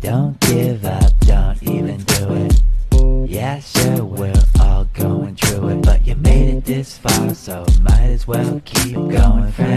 Don't give up, don't even do it. Yeah, sure, we're all going through it, but you made it this far, so might as well keep going, friend.